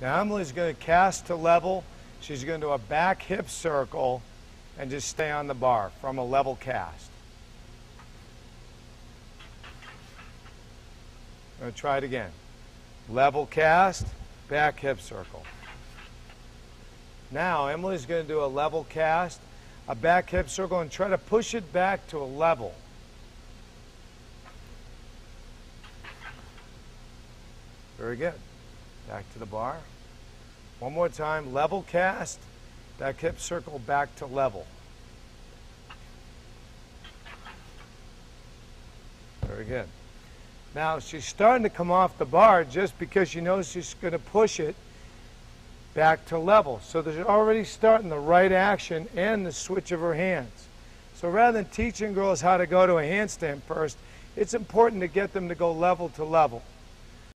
Now Emily's going to cast to level. She's going to do a back hip circle and just stay on the bar from a level cast. I'm going to try it again. Level cast, back hip circle. Now Emily's going to do a level cast, a back hip circle, and try to push it back to a level. Very good. Back to the bar. One more time, level cast, back hip circle back to level. Very good. Now she's starting to come off the bar just because she knows she's going to push it back to level. So there's already starting the right action and the switch of her hands. So rather than teaching girls how to go to a handstand first, it's important to get them to go level to level.